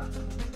Extra.